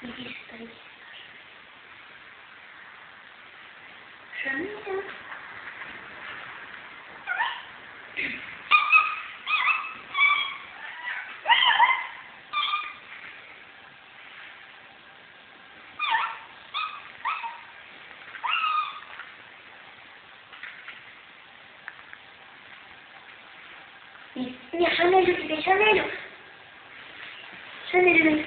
什么？你你还在录？你在唱那种？唱那种？